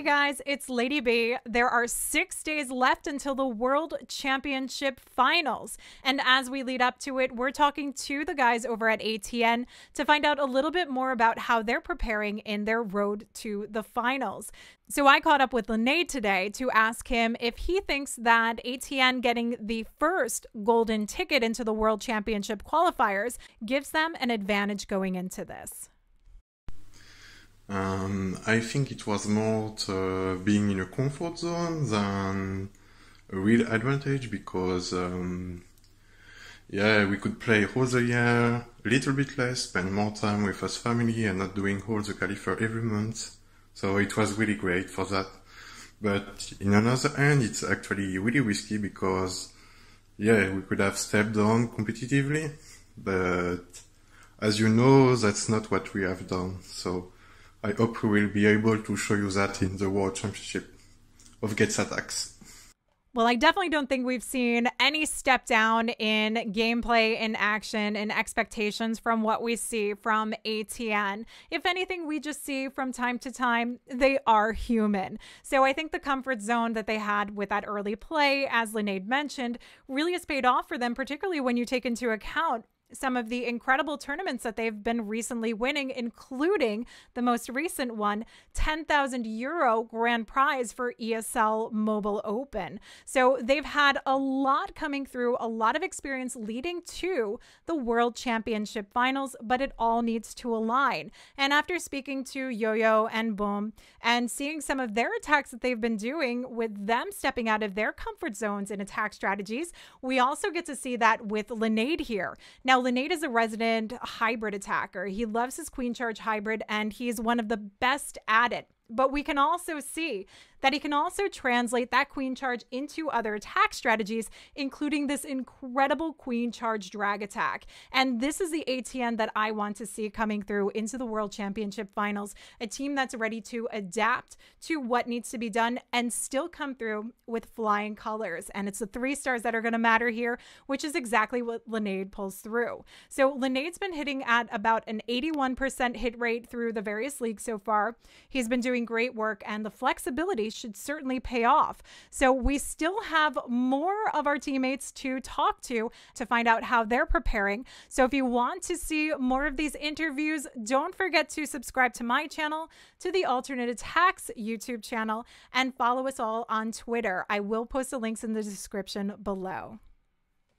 guys, it's LadyB. There are six days left until the World Championship Finals. And as we lead up to it, we're talking to the guys over at ATN to find out a little bit more about how they're preparing in their road to the finals. So I caught up with Lenaide today to ask him if he thinks that ATN getting the first golden ticket into the World Championship qualifiers gives them an advantage going into this. Um, I think it was more to being in a comfort zone than a real advantage because, um, yeah, we could play all the year, a little bit less, spend more time with us family and not doing all the qualifier every month. So it was really great for that. But in another hand, it's actually really risky because, yeah, we could have stepped down competitively, but as you know, that's not what we have done. So I hope we will be able to show you that in the World Championship of Gates Attacks. Well, I definitely don't think we've seen any step down in gameplay and action and expectations from what we see from ATN. If anything, we just see from time to time they are human. So I think the comfort zone that they had with that early play, as Lenaide mentioned, really has paid off for them, particularly when you take into account some of the incredible tournaments that they've been recently winning, including the most recent one, 10,000 euro grand prize for ESL Mobile Open. So they've had a lot coming through, a lot of experience leading to the World Championship finals, but it all needs to align. And after speaking to Yo Yo and Boom and seeing some of their attacks that they've been doing with them stepping out of their comfort zones in attack strategies, we also get to see that with Lenaide here. Now, is a resident hybrid attacker. He loves his queen charge hybrid and he's one of the best at it. But we can also see that he can also translate that queen charge into other attack strategies, including this incredible queen charge drag attack. And this is the ATN that I want to see coming through into the World Championship finals, a team that's ready to adapt to what needs to be done and still come through with flying colors. And it's the three stars that are going to matter here, which is exactly what Lenaide pulls through. So Lenaide's been hitting at about an 81% hit rate through the various leagues so far. He's been doing great work and the flexibility should certainly pay off. So we still have more of our teammates to talk to to find out how they're preparing. So if you want to see more of these interviews, don't forget to subscribe to my channel, to the ALTERNATE aTTaX YouTube channel, and follow us all on Twitter. I will post the links in the description below.